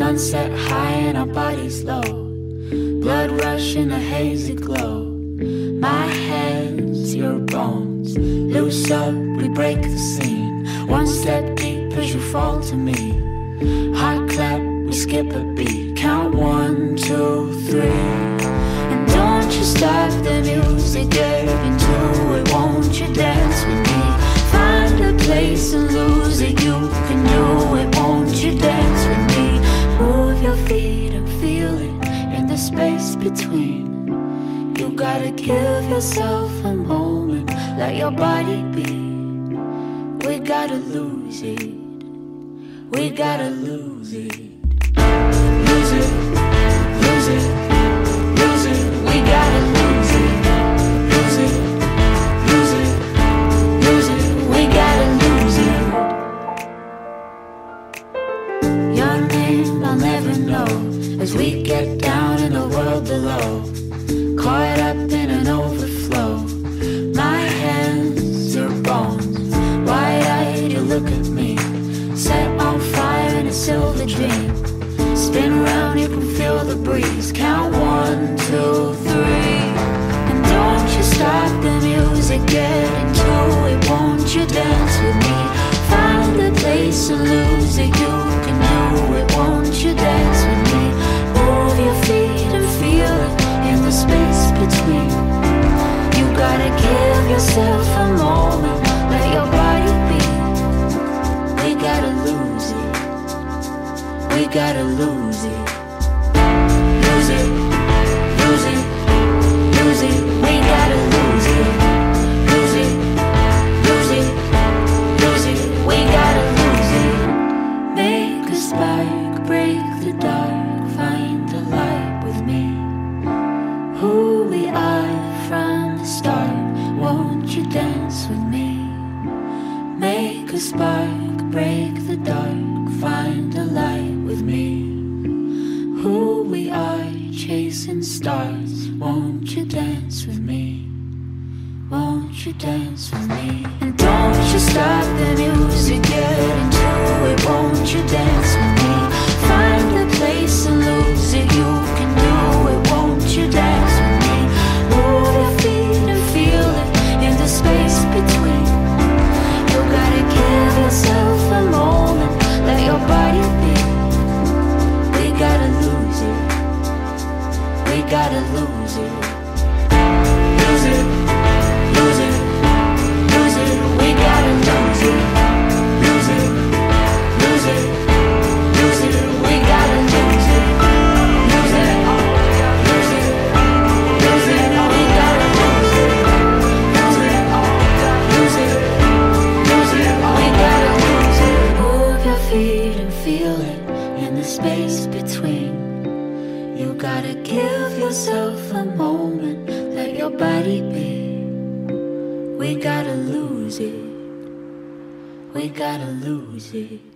Sunset high and our bodies low. Blood rush in a hazy glow. My hands, your bones. Loose up, we break the scene. One step deep as you fall to me. Heart clap, we skip a beat. Count one, two, three. And don't you stop the music, get into it. Won't you dance with me? Find a place and lose space between. You gotta give yourself a moment, let your body be. We gotta lose it. We gotta lose it. Know as we get down in the world below. Caught up in an overflow. My hands, are bones. Wide eyed, you look at me. Set on fire in a silver dream. Spin around, you can feel the breeze. Count one, two, three. And don't you stop the music, get into it. Won't gotta lose it. Lose it. Lose it. Lose it. We gotta lose it. Lose it. Lose it. Lose it. We gotta lose it. Make a spark, break the dark, find the light with me. Who we are from the start, won't you dance with me? Make a spark, break the dark, find the light with me. Who we are, chasing stars, won't you dance with me? Won't you dance with me? And don't you stop the music, get into space between. You gotta give yourself a moment, let your body be. We gotta lose it. We gotta lose it.